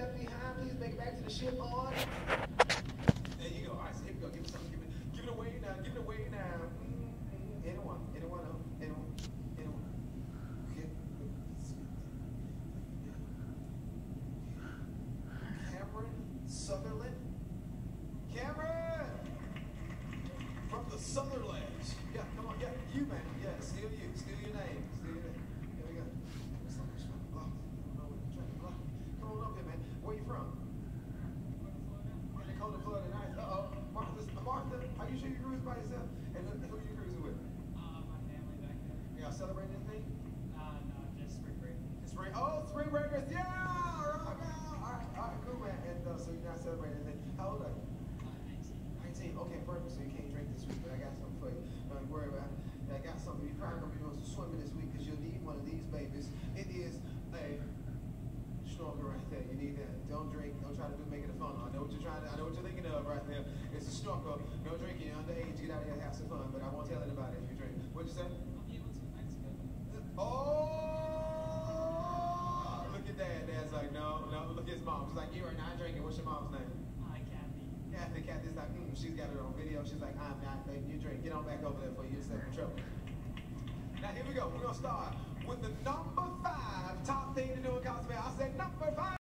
left behind, please make it back to the ship on. There you go. All right, so here we go. Give it something. Give it, give it away now. Give it away now. Mm-hmm. Anyone? Anyone? Else? Anyone? Anyone? Cameron Sutherland. Cameron from the Sutherlands. Yeah, come on. Yeah, you man. Yeah, steal you. Steal your name. Here we go. What's up? What's up? Block. I don't know what you're trying to block. Come on up here, man. Where you from? In Dakota, Florida. Nice. Uh-oh. Martha, Martha, are you cruise by yourself? And who, who you cruising with? Uh, my family back there. Y'all celebrating anything? Uh, no, just spring break. Spring. Oh, spring breakers. Yeah. Rock out. All right. All right. Cool, man. And uh, so you're not celebrating anything. How old are you? Uh, 19. 19. Okay, perfect. So you can't drink this week, but I got something for you. Don't worry about it. I got something. You're probably gonna be doing some swimming this week because you'll need one of these babies. It is a snorkel right there. You need that. Don't drink. Don't try to do make it a funnel. I know what you're trying to. I know what you're thinking of right Snorkel. No drinking. Underage. Get out of here. Have some fun. But I won't tell anybody if you drink. What'd you say? I'll be able to next. Oh, look at dad. Dad's like, no, no. Look at his mom. She's like, you are not drinking. What's your mom's name? Hi, Kathy. Kathy, Kathy's like, mm, she's got her own video. She's like, I'm not, baby, you drink. Get on back over there for you. You're in trouble. Now, here we go. We're going to start with the number five